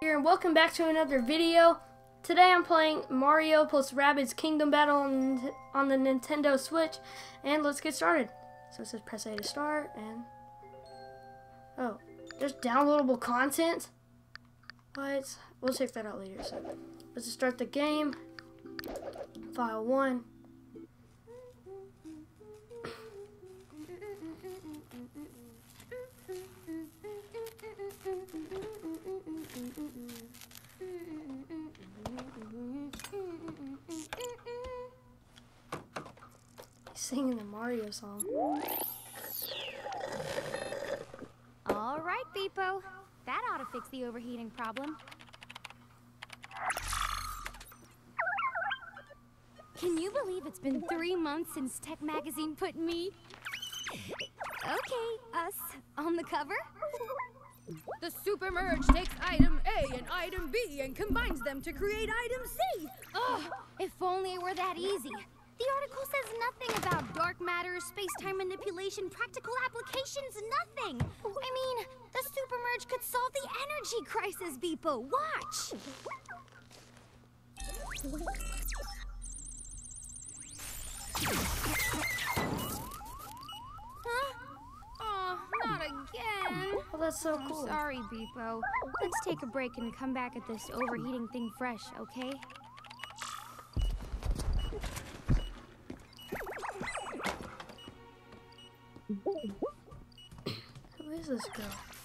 here and welcome back to another video. Today I'm playing Mario plus Rabbids Kingdom Battle on, on the Nintendo Switch and let's get started. So it says press A to start and oh there's downloadable content. What? We'll check that out later. So let's just start the game. File one. Singing the Mario song. All right, Beep-O. That ought to fix the overheating problem. Can you believe it's been three months since Tech Magazine put me... Okay, us, on the cover? The super merge takes item A and item B and combines them to create item C. Ugh, if only it were that easy. The article says nothing about dark matter, space-time manipulation, practical applications, nothing. I mean, the supermerge could solve the energy crisis, Beep-O. Watch! Huh? Oh, not again. Oh, that's so I'm cool. sorry, Beep-O. Let's take a break and come back at this overheating thing fresh, okay? Is this girl?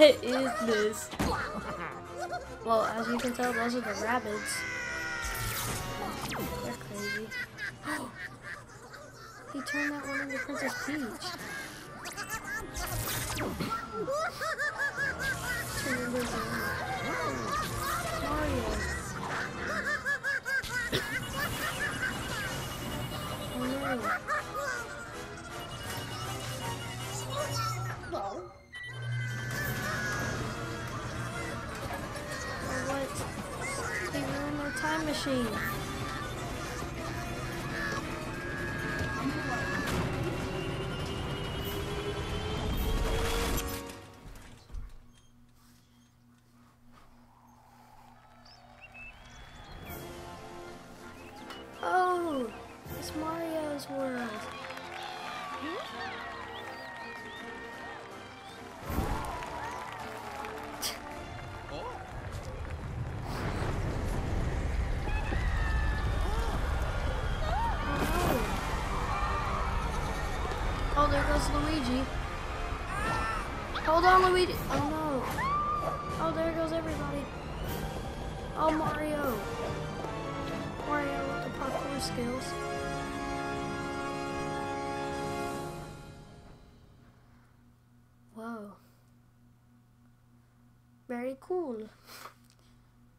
What is this? Well, as you can tell, those are the rabbits. They're crazy. he turned that one into Princess Peach. Turned into my time machine. Luigi. Hold on, Luigi. Oh no. Oh, there goes everybody. Oh, Mario. Mario with the parkour skills. Whoa. Very cool.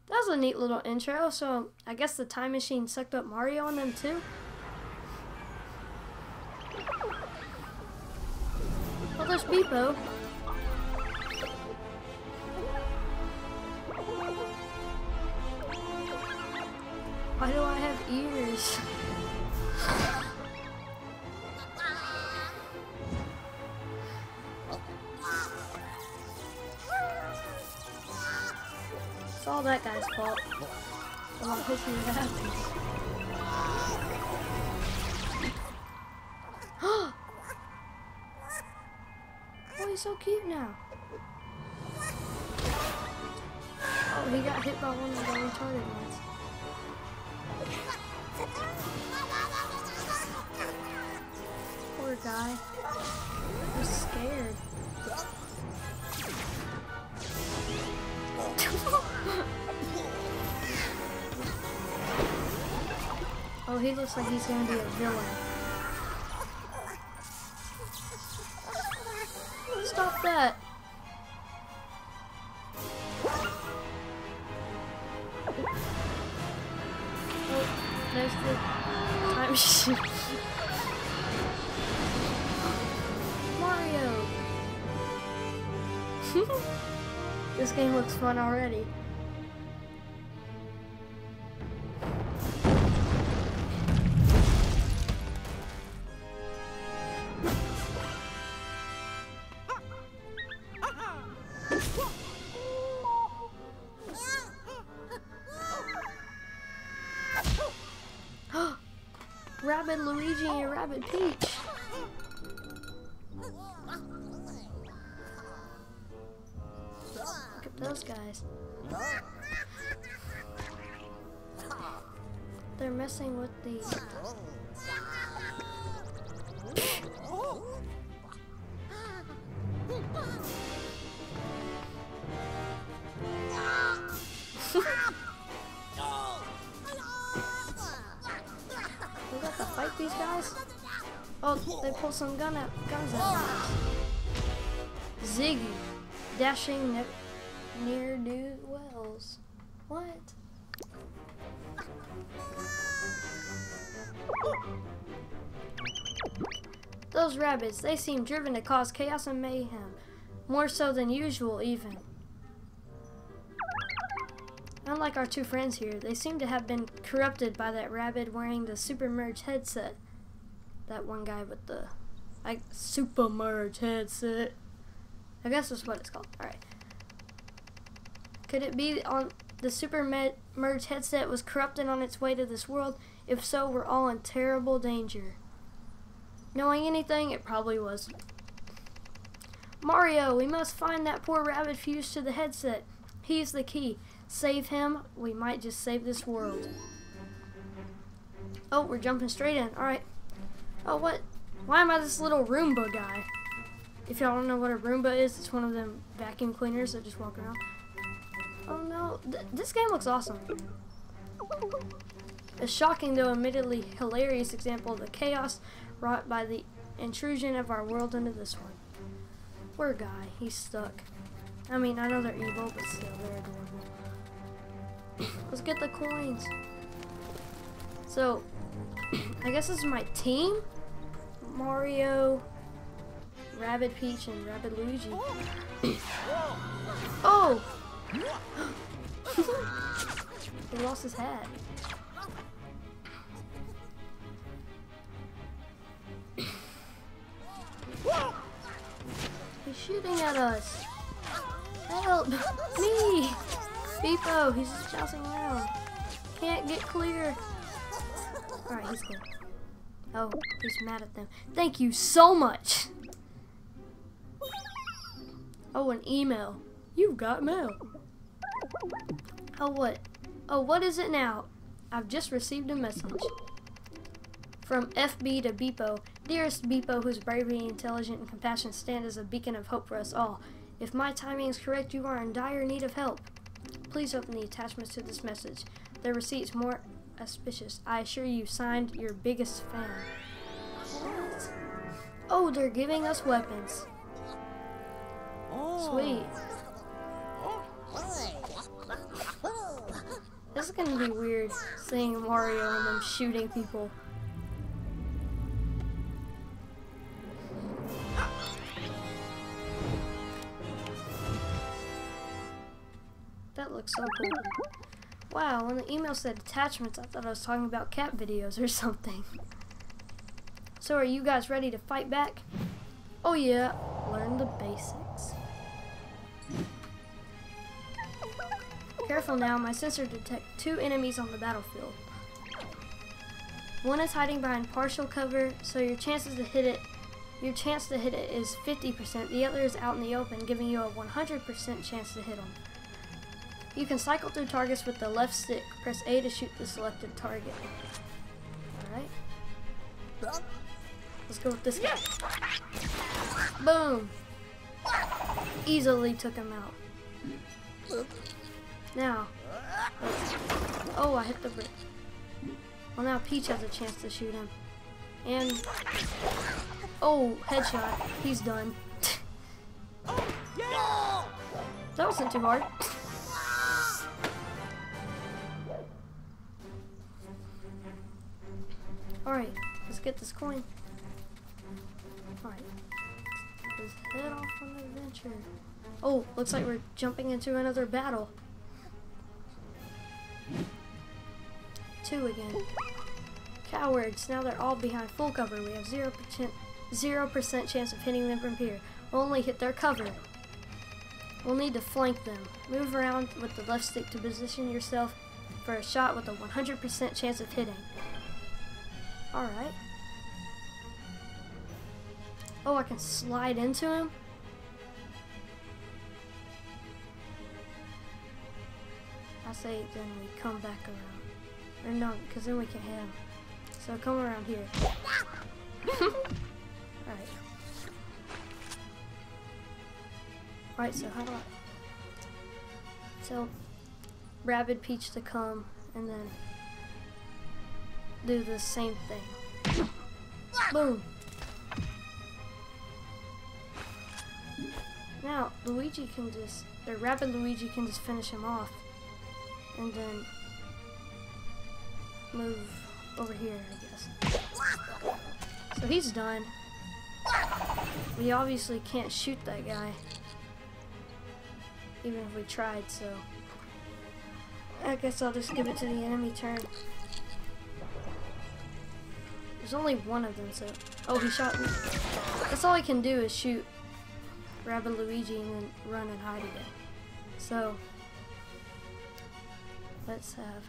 That was a neat little intro, so I guess the time machine sucked up Mario on them too? Beepo. Why do I have ears? It's all that guy's fault. I'm not pushing it happens. So cute now. Oh, he got hit by one of the retarded ones. Poor guy. He's scared. Oh, he looks like he's gonna be a villain. Fun already. Some gun out, guns out. Ziggy, dashing ne near new wells. What? Those rabbits, they seem driven to cause chaos and mayhem. More so than usual, even. Unlike our two friends here, they seem to have been corrupted by that rabbit wearing the Super Merge headset. That one guy with the like Super Merge headset. I guess that's what it's called. Alright. Could it be on the Super Me- Merge headset was corrupted on its way to this world? If so, we're all in terrible danger. Knowing anything, it probably was. Mario, we must find that poor rabbit fused to the headset. He's the key. Save him, we might just save this world. Oh, we're jumping straight in. Alright. Oh, what? Why am I this little Roomba guy? If y'all don't know what a Roomba is, it's one of them vacuum cleaners that just walk around. Oh no, Th this game looks awesome. A shocking, though admittedly hilarious example of the chaos wrought by the intrusion of our world into this one. Poor guy, he's stuck. I mean, I know they're evil, but still, they're adorable. Let's get the coins. So, I guess this is my team. Mario, Rabbid Peach, and Rabbid Luigi. oh! he lost his hat. He's shooting at us. Help! Me! Beepo, he's just bouncing around. Can't get clear. Alright, he's good. Oh, he's mad at them. Thank you so much! Oh, an email. You've got mail. Oh, what? Oh, what is it now? I've just received a message. From FB to Beepo. Dearest Beepo, whose bravery, intelligence, and compassion stand as a beacon of hope for us all. If my timing is correct, you are in dire need of help. Please open the attachments to this message. The receipt's more auspicious. I assure you, signed, your biggest fan. What? Oh, they're giving us weapons. Oh. Sweet. This is gonna be weird, seeing Mario and them shooting people. That looks so cool. Wow, when the email said attachments, I thought I was talking about cat videos or something. So are you guys ready to fight back? Oh yeah, learn the basics. Careful now, my sensor detects two enemies on the battlefield. One is hiding behind partial cover, so your chances to hit it your chance to hit it is 50%. The other is out in the open, giving you a 100% chance to hit them. You can cycle through targets with the left stick. Press A to shoot the selected target. Alright. Let's go with this guy. Boom! Easily took him out. Now, oh, I hit the brick. Well, now Peach has a chance to shoot him. And, oh, headshot. He's done. that wasn't too hard. Alright, let's get this coin. Alright. Let's head off on the adventure. Oh, looks like we're jumping into another battle. Two again. Cowards, now they're all behind full cover. We have 0%, 0% chance of hitting them from here. We'll only hit their cover. We'll need to flank them. Move around with the left stick to position yourself for a shot with a 100% chance of hitting. Alright. Oh, I can slide into him? I say then we come back around. Or no, because then we can hit him. So come around here. Alright. Alright, so how I... Tell Rabbid Peach to come and then do the same thing. Boom. Now, Luigi can just, or Rabbid Luigi can just finish him off. And then move over here, I guess. So he's done. We obviously can't shoot that guy. Even if we tried, so. I guess I'll just give it to the enemy turn. There's only one of them, so. Oh, he shot me. That's all I can do is shoot Rabbid Luigi and then run and hide again. So. Let's have.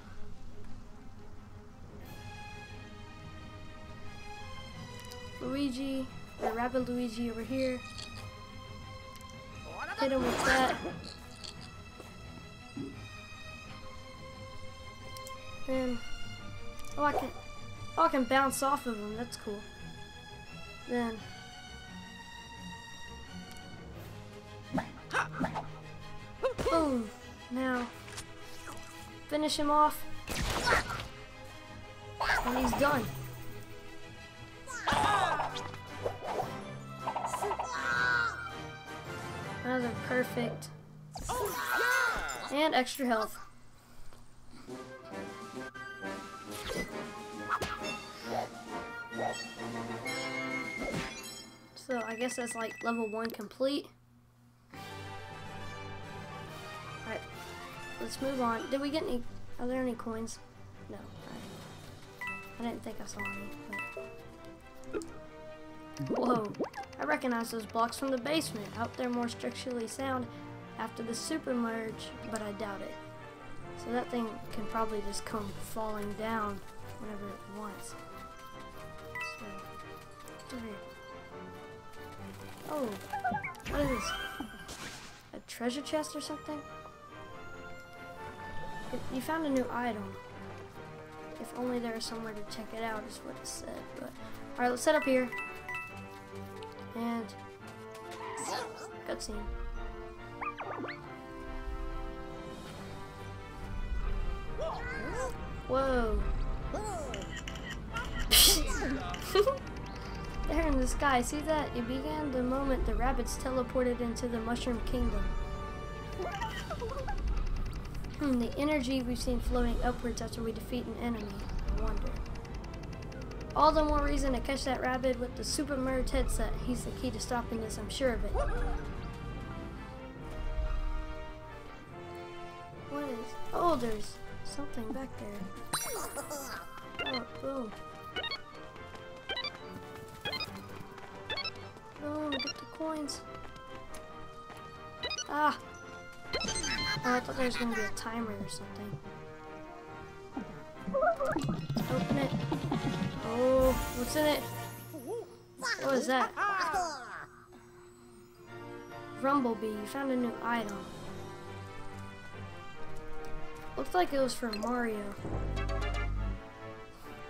Luigi, or Rabbid Luigi over here. Hit him with that. Then, oh, I can, oh, I can bounce off of him. That's cool. Then, boom. Now, finish him off. And he's done. Another perfect. And extra health. So I guess that's like level one complete. Alright, let's move on. Did we get any, are there any coins? No, I didn't think I saw any. But. Whoa, I recognize those blocks from the basement. I hope they're more structurally sound after the super merge, but I doubt it. So that thing can probably just come falling down whenever it wants. Oh, what is this? A treasure chest or something? You found a new item. If only there was somewhere to check it out is what it said. But alright, let's set up here. And cutscene. Whoa. there in the sky, see that? It began the moment the rabbits teleported into the Mushroom Kingdom. Hmm, the energy we've seen flowing upwards after we defeat an enemy. I wonder. All the more reason to catch that rabbit with the super merge headset. He's the key to stopping this, I'm sure of it. What is... Oh, there's something back there. Oh, boom. Coins. Ah! Oh, I thought there was going to be a timer or something. Open it. Oh, what's in it? What is that? Rumblebee, you found a new item. Looks like it was for Mario.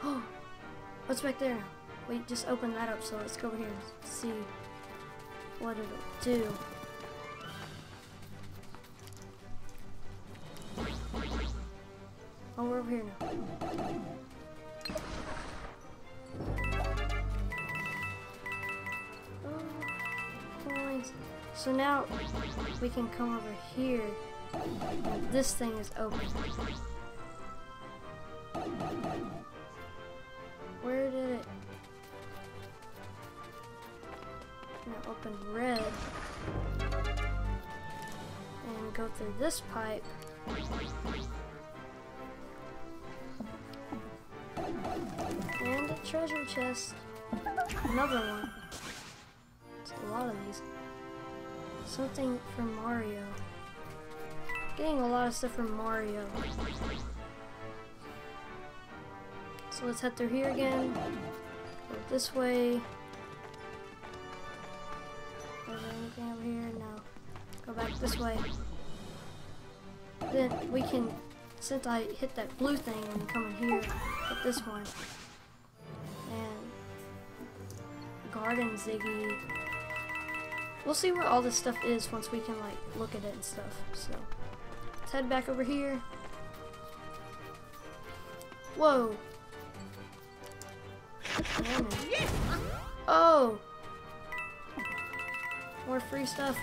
Oh, what's back there? Wait, just open that up, so let's go over here and see what it'll do. Oh, we're over here now. Oh, so now we can come over here. This thing is open. This pipe. And a treasure chest. Another one. It's a lot of these. Something from Mario. Getting a lot of stuff from Mario. So let's head through here again. Go this way. Is there anything over here? No. Go back this way. Then we can, since I hit that blue thing and come in here, hit this one. And Garden Ziggy. We'll see where all this stuff is once we can like look at it and stuff. So let's head back over here. Whoa. Oh. More free stuff.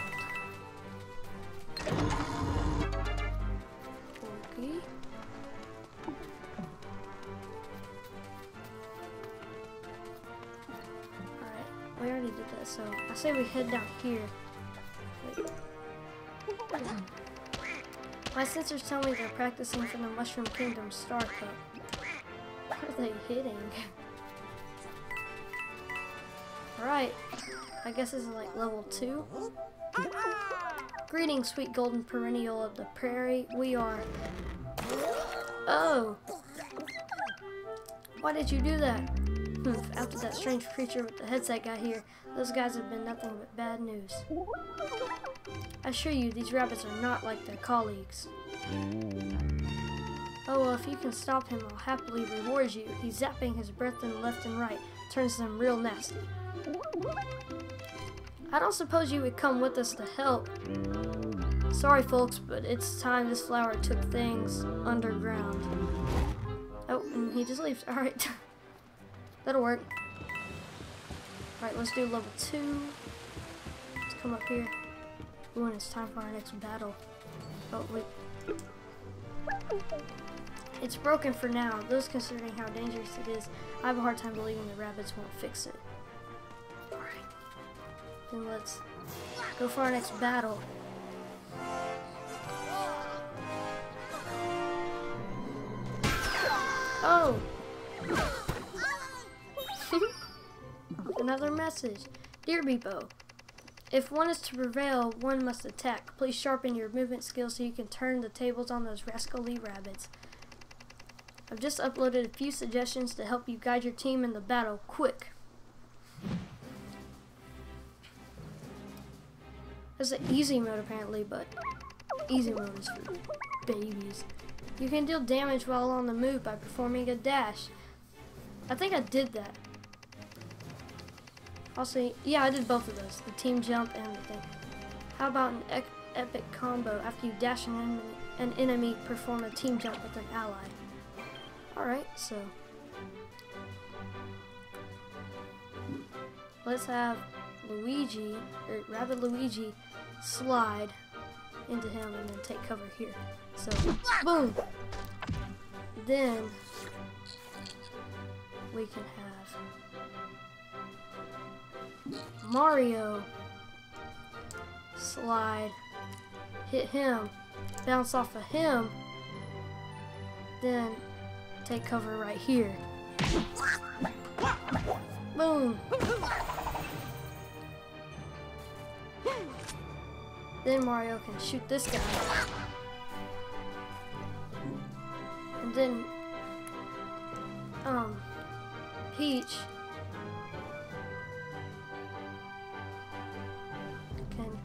Say we head down here. My sensors tell me they're practicing for the Mushroom Kingdom Star Cup. What are they hitting? Alright, I guess this is like level 2. Greetings, sweet golden perennial of the prairie. We are... Oh! Why did you do that? After that strange creature with the headset got here, those guys have been nothing but bad news. I assure you, these rabbits are not like their colleagues. Oh, well, if you can stop him, I'll happily reward you. He's zapping his breath in left and right. Turns them real nasty. I don't suppose you would come with us to help. Sorry, folks, but it's time this flower took things underground. Oh, and he just leaves. Alright. That'll work. Alright, let's do level 2. Let's come up here. Ooh, and it's time for our next battle. Oh, wait. It's broken for now. Those considering how dangerous it is, I have a hard time believing the rabbits won't fix it. Alright. Then let's go for our next battle. Oh! Another message. Dear Beepo, if one is to prevail, one must attack. Please sharpen your movement skills so you can turn the tables on those rascally rabbits. I've just uploaded a few suggestions to help you guide your team in the battle. Quick! That's an easy mode apparently, but easy mode is for babies. You can deal damage while on the move by performing a dash. I think I did that. Also, yeah, I did both of those. The team jump and the thing. How about an epic combo after you dash an enemy, an enemy, perform a team jump with an ally? Alright, so. Let's have Luigi, or Rabbid Luigi, slide into him and then take cover here. So, boom! Then, we can have Mario slide, hit him, bounce off of him, then take cover right here. Boom! Then Mario can shoot this guy. And then, um, Peach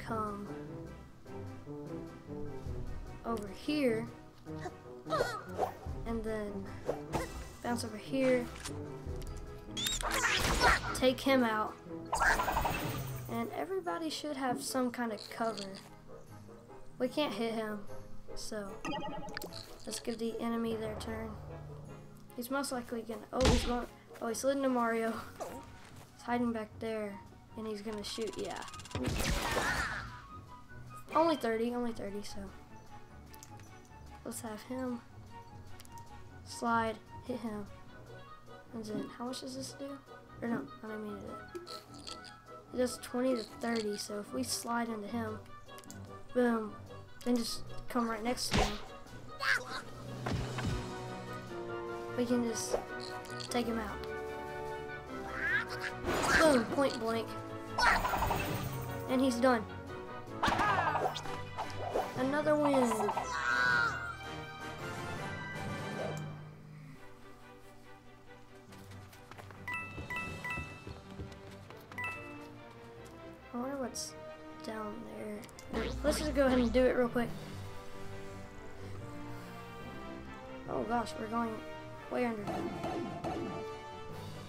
come over here and then bounce over here, take him out, and everybody should have some kind of cover. We can't hit him, so let's give the enemy their turn. He's most likely gonna, oh, he's going, oh, he slid into Mario. He's hiding back there, and he's gonna shoot, yeah. Only 30, only 30, so. Let's have him slide, hit him. And then, how much does this do? Or no, I don't mean it. It does 20 to 30, so if we slide into him, boom, then just come right next to him. We can just take him out. Boom, point blank. And he's done. Another win. I wonder what's down there. Let's just go ahead and do it real quick. Oh gosh, we're going way under.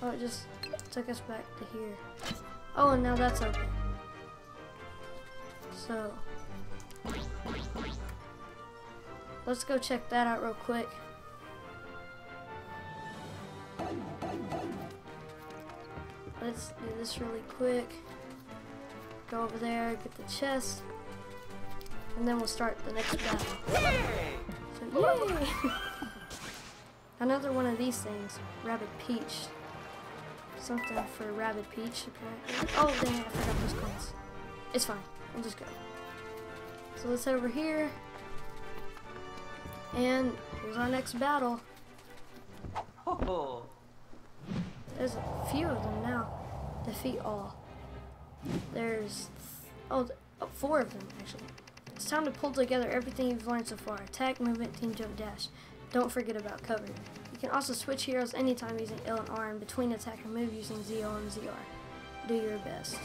Oh, it just took us back to here. Oh, and now that's open. So, let's go check that out real quick. Let's do this really quick. Go over there, get the chest, and then we'll start the next battle. So, yay! Another one of these things, Rabbid Peach. Something for Rabbid Peach, apparently. Oh, dang I forgot those coins. It's fine, we'll just go. So let's head over here. And here's our next battle. Oh, There's a few of them now. Defeat all. There's oh, th- oh, four of them actually. It's time to pull together everything you've learned so far. Attack, movement, team jump, dash. Don't forget about cover. You can also switch heroes anytime using L and R and between attack and move using ZL and ZR. Do your best.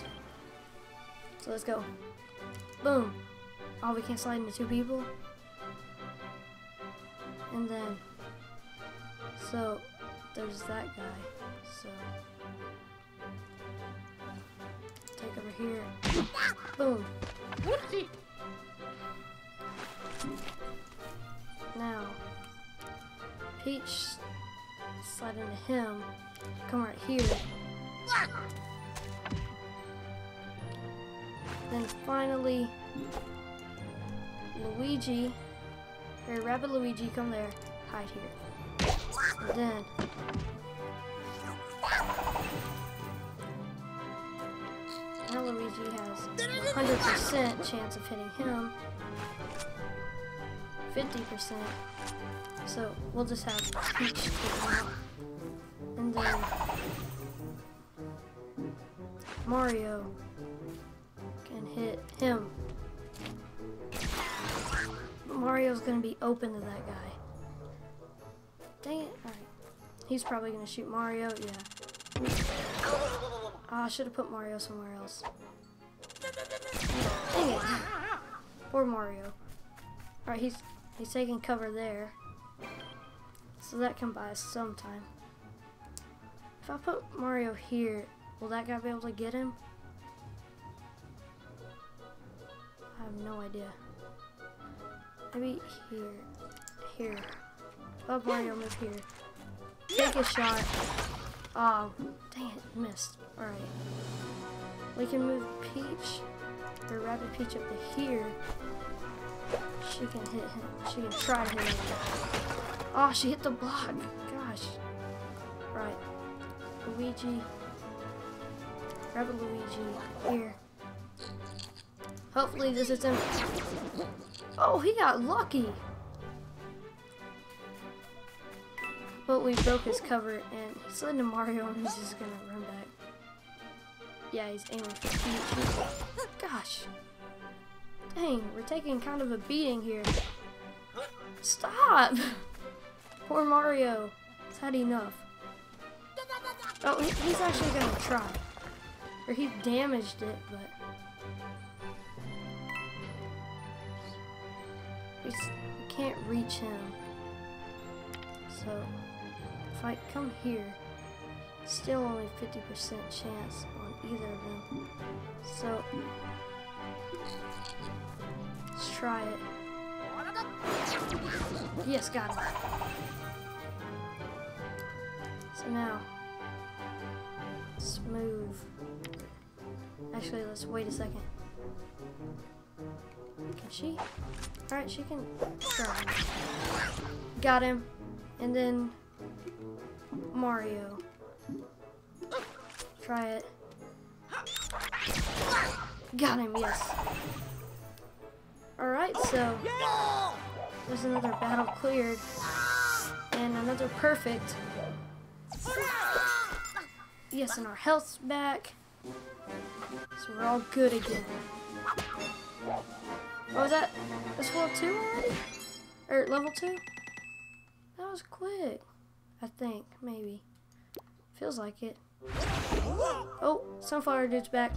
So let's go. Boom. Oh, we can't slide into two people. And then, so there's that guy. So take over here. Boom. Now, Peach slide into him. Come right here. Then finally, Luigi, or Rabbid Luigi, come there. Hide here. And then now Luigi has 100% chance of hitting him. 50%. So we'll just have Peach. And then Mario can hit him. But Mario's gonna be open to that guy. Dang it. Alright. He's probably gonna shoot Mario, yeah. Ah, I should have put Mario somewhere else. Dang it. Poor Mario. Alright, he's he's taking cover there. So that can buy us some time. If I put Mario here, will that guy be able to get him? I have no idea. Maybe here. Here. Let Mario move here. Take a shot. Oh, dang it, missed. Alright. We can move Peach, or Rabbit Peach up to here. She can hit him. She can try to hit him. Oh, she hit the block. Gosh. Right. Luigi. Rabbit Luigi. Here. Hopefully this isn't... Oh, he got lucky. But we broke his cover and he slid to Mario and he's just gonna run back. Yeah, he's aiming for Peach. Gosh. Dang, we're taking kind of a beating here. Stop! Poor Mario. He's had enough. Oh, he's actually gonna try. Or he damaged it, but... We can't reach him. So, if I come here, still only 50% chance on either of them. So, let's try it. Yes, got him. So now, let's move. Actually, let's wait a second. Can she? Alright, she can. Got him. And then Mario. Try it. Got him, yes. Alright, so there's another battle cleared. And another perfect. Yes, and our health's back. So we're all good again. Oh, is that that's world two already? Or level two? That was quick. I think, maybe. Feels like it. Oh, Sunflower Dude's back.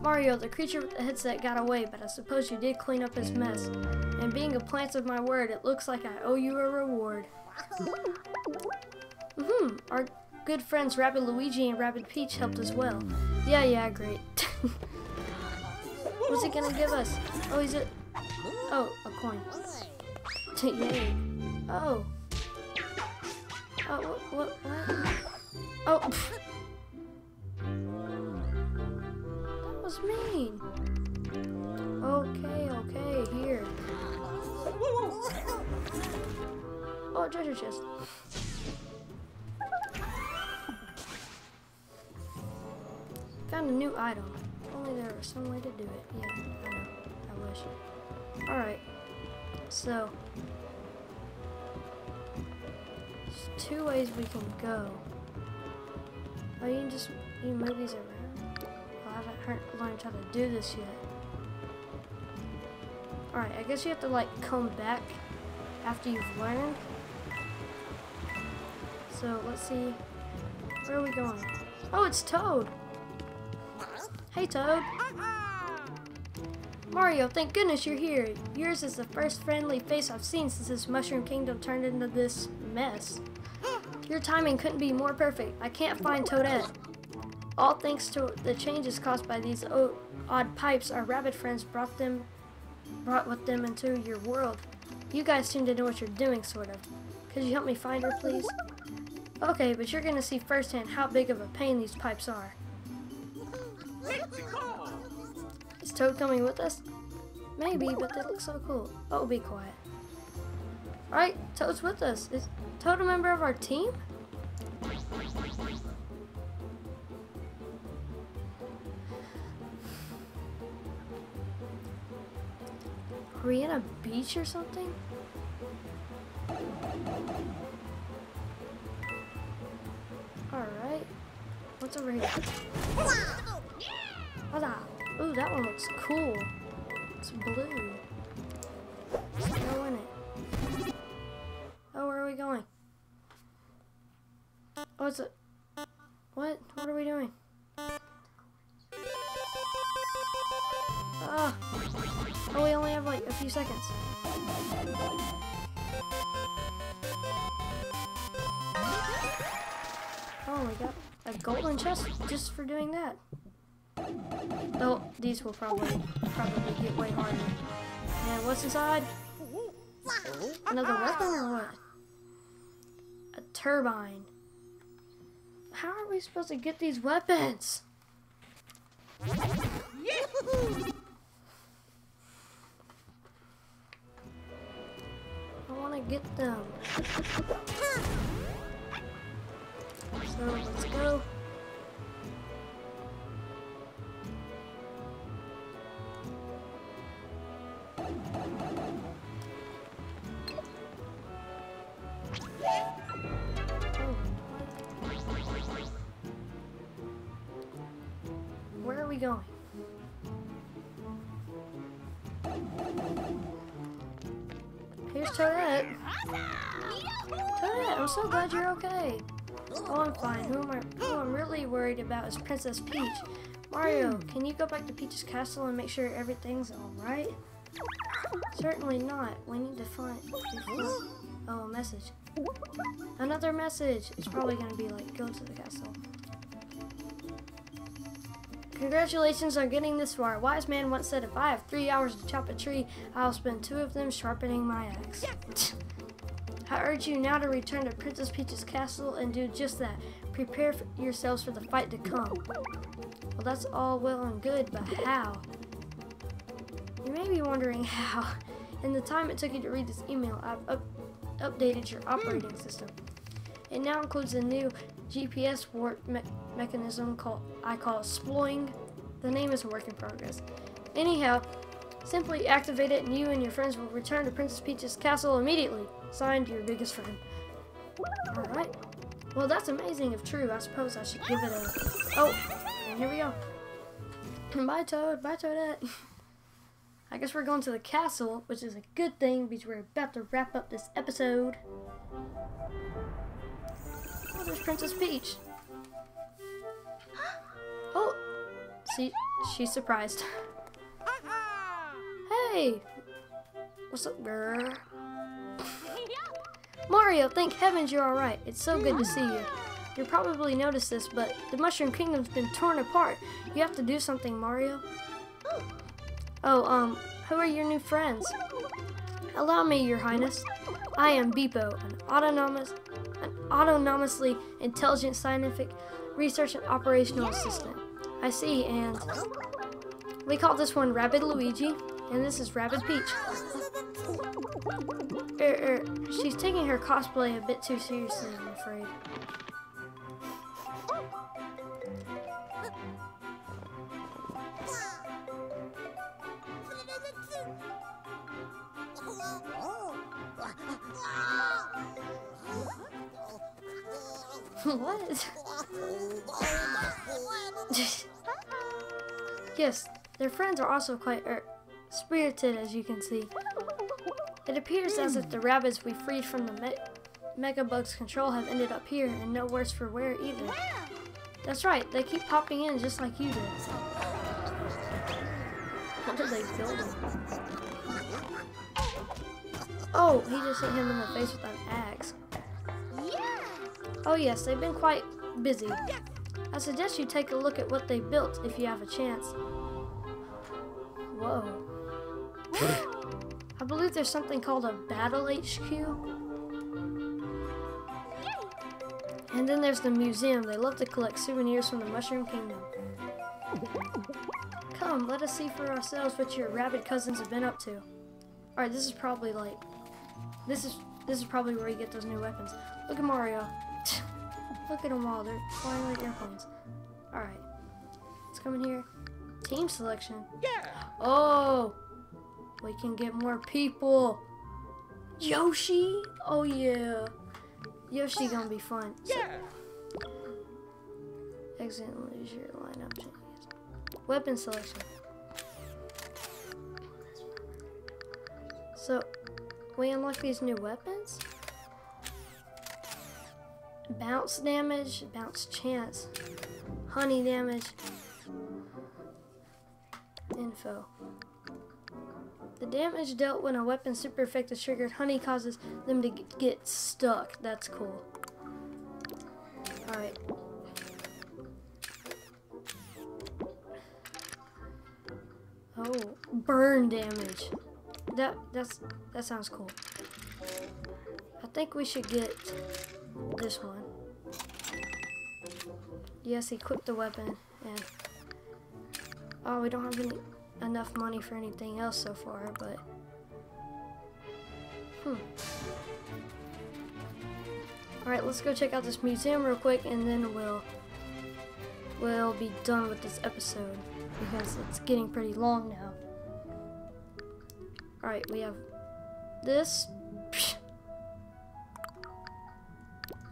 Mario, the creature with the headset got away, but I suppose you did clean up his mess. And being a plant of my word, it looks like I owe you a reward. Mm-hmm. Our good friends Rabbid Luigi and Rabbid Peach helped as well. Yeah, yeah, great. What's it gonna give us? Oh, is it? Oh, a coin. Yay. Oh. Oh, what, what, what? Oh. pff. That was mean. Okay, okay, here. Oh, treasure chest. Found a new item. Only there was some way to do it. Yeah, I know. I wish. Alright. So. There's two ways we can go. Oh, you can just you move these around. Well, I haven't heard, learned how to do this yet. Alright, I guess you have to like come back after you've learned. So let's see. Where are we going? Oh, it's Toad. Hey, Toad. Mario, thank goodness you're here. Yours is the first friendly face I've seen since this Mushroom Kingdom turned into this mess. Your timing couldn't be more perfect. I can't find Toadette. All thanks to the changes caused by these odd pipes, our rabbit friends brought them, brought with them into your world. You guys seem to know what you're doing, sort of. Could you help me find her, please? Okay, but you're gonna see firsthand how big of a pain these pipes are. Is Toad coming with us? Maybe, but they look so cool. Oh, be quiet. Alright, Toad's with us. Is Toad a member of our team? Are we in a beach or something? Alright. What's over here? Hola. Ooh, that one looks cool. It's blue. Go in it. Oh, where are we going? Oh, it's a... What? What are we doing? Ah. Oh, we only have like a few seconds. Oh, we got a golden chest just for doing that. Though these will probably probably get way harder. And what's inside? Another weapon or what? A turbine. How are we supposed to get these weapons? I want to get them. So going? Here's Toadette. Toadette, I'm so glad you're okay. Oh, I'm fine. Who am I? Who I'm really worried about is Princess Peach. Mario, hmm. can you go back to Peach's castle and make sure everything's all right? Certainly not. We need to find. Oh, a message. Another message. It's probably gonna be like, go to the castle. Congratulations on getting this far. A wise man once said, if I have three hours to chop a tree, I'll spend two of them sharpening my axe. I urge you now to return to Princess Peach's castle and do just that. Prepare for yourselves for the fight to come. Well, that's all well and good, but how? You may be wondering how, in the time it took you to read this email, I've up, updated your operating hmm. system. It now includes a new GPS warp me- mechanism called I call Sploing. The name is a work in progress. Anyhow, simply activate it and you and your friends will return to Princess Peach's castle immediately. Signed, your biggest friend. Alright. Well, that's amazing if true. I suppose I should give it a... Oh, and here we go. Bye, Toad. Bye, Toadette. I guess we're going to the castle, which is a good thing because we're about to wrap up this episode. Oh, there's Princess Peach. Oh, see, she's surprised. Hey, what's up, girl? Mario, thank heavens you're alright. It's so good to see you. You probably noticed this, but the Mushroom Kingdom's been torn apart. You have to do something, Mario. Oh, um, who are your new friends? Allow me, Your Highness. I am Beepo, an autonomous, an autonomously intelligent scientific research and operational assistant. I see, and we call this one Rabbid Luigi, and this is Rabbid Peach. Er, er, she's taking her cosplay a bit too seriously, I'm afraid. what? yes, their friends are also quite er, spirited, as you can see. It appears as if the Rabbids we freed from the me Megabug's control have ended up here, and no worse for wear either. That's right, they keep popping in just like you did. What are they building? Oh, he just hit him in the face with an axe. Oh yes, they've been quite busy. I suggest you take a look at what they built if you have a chance. Whoa. I believe there's something called a Battle HQ. And then there's the museum. They love to collect souvenirs from the Mushroom Kingdom. Come, let us see for ourselves what your Rabbid cousins have been up to. Alright, this is probably like this is this is probably where you get those new weapons. Look at Mario. Look at them all. They're flying like airplanes. Alright. Let's come in here. Team selection. Yeah. Oh. We can get more people. Yoshi. Oh yeah. Yoshi gonna be fun. Yeah. Exit and leisure lineup changes. Weapon selection. So, we unlock these new weapons? Bounce damage, bounce chance, honey damage, info. The damage dealt when a weapon super effect is triggered, honey causes them to get stuck. That's cool. Alright. Oh, burn damage. That that's that sounds cool. I think we should get this one. Yes, equip the weapon and oh, we don't have any enough money for anything else so far, but hmm. All right, let's go check out this museum real quick, and then we'll we'll be done with this episode because it's getting pretty long now. All right, we have this.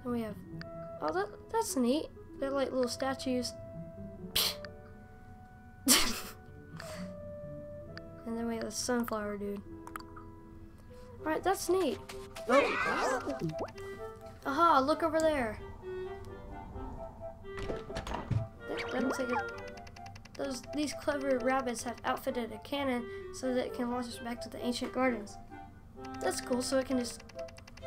And we have oh that that's neat. They're like little statues. And then we have the sunflower dude. Alright, that's neat. Oh. Aha, look over there. That, that looks like a, those these clever Rabbids have outfitted a cannon so that it can launch us back to the ancient gardens. That's cool, so it can just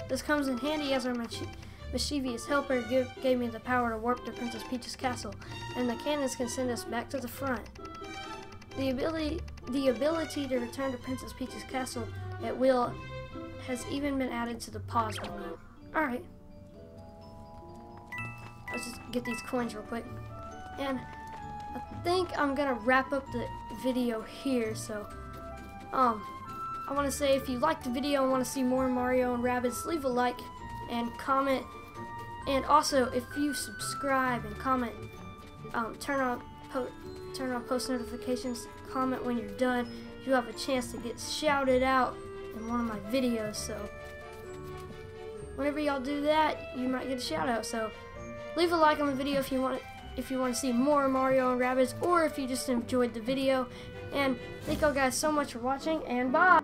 this comes in handy as our mischi- mischievous helper give, gave me the power to warp to Princess Peach's castle, and the cannons can send us back to the front. The ability, the ability to return to Princess Peach's castle at will has even been added to the pause menu. Alright. Let's just get these coins real quick. And I think I'm gonna wrap up the video here, so Um, I want to say if you liked the video and want to see more Mario and Rabbids, leave a like and comment. And also, if you subscribe and comment, um, turn on turn on post notifications, comment when you're done, you have a chance to get shouted out in one of my videos. So whenever y'all do that, you might get a shout out. So leave a like on the video if you want if you want to see more Mario and Rabbids or if you just enjoyed the video. And thank y'all guys so much for watching and bye!